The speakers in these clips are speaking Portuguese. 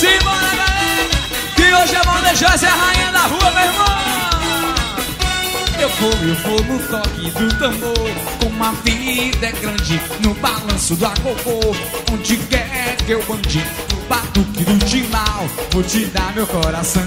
Simbora, galera! Que hoje é Valde Joyce, é a rainha da rua, meu irmão! Eu vou, eu vou no toque do tambor Como a vida é grande no balanço do agogô Onde quer que eu ande, no batuque do timbal Vou te dar meu coração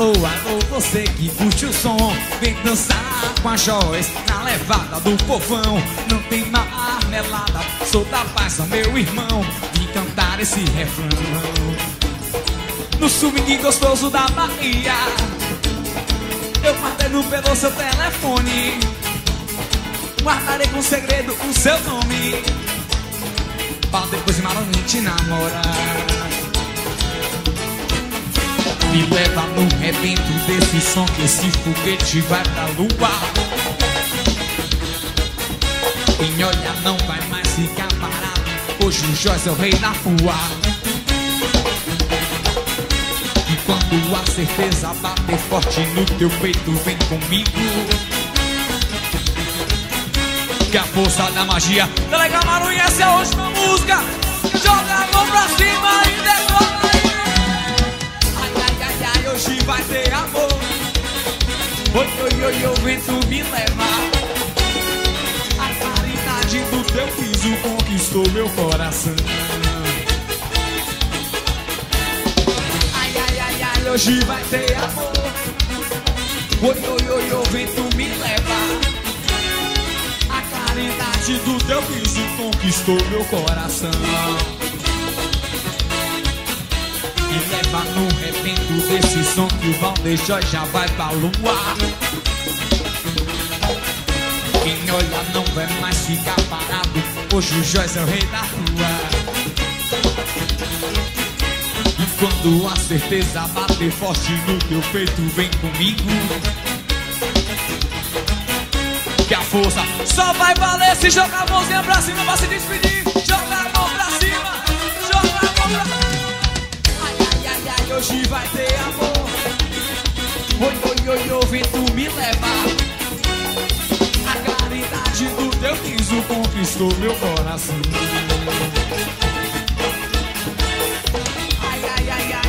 Alô, alô, você que curte o som Vem dançar com a Joyce na levada do povão Não tem marmelada, sou da paz, meu irmão Vim cantar esse refrão no swing gostoso da Bahia. Eu no pelo seu telefone, guardarei com segredo o seu nome, para depois de malamente namorar. Me leva no rebento desse som que esse foguete vai pra lua. Quem olha não vai mais ficar parado. Hoje o Joyce é o rei da rua. Quando a certeza bater forte no teu peito, vem comigo. Que a força da magia Delega Marunha, essa é a última música. Joga a mão pra cima e decola Oi, oi, oi, o vento me leva. A claridade do teu riso conquistou meu coração. hoje vai ter amor. Oi, oi, oi, o vento me leva. A caridade do teu riso conquistou meu coração. No repento desse som que o Valdejó já vai pra lua. Quem olha não vai mais ficar parado. Hoje o Joyce é o rei da rua. Quando a certeza bater forte no teu peito, vem comigo. Que a força só vai valer se jogar a mãozinha pra cima pra se despedir. Oi, oi, o vento me leva. A claridade do teu riso conquistou meu coração.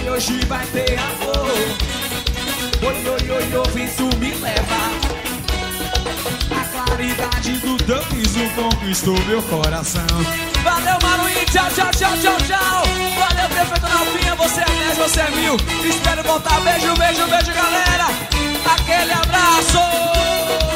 hoje vai ter amor. Oi, oi, oi, vento me leva. A claridade do teu riso conquistou meu coração. Valeu, Maruí, tchau, tchau, tchau, tchau, tchau. Valeu, prefeito Nalpinha, você é 10, você é mil. Espero voltar. Beijo, beijo, beijo, galera. Aquele abraço.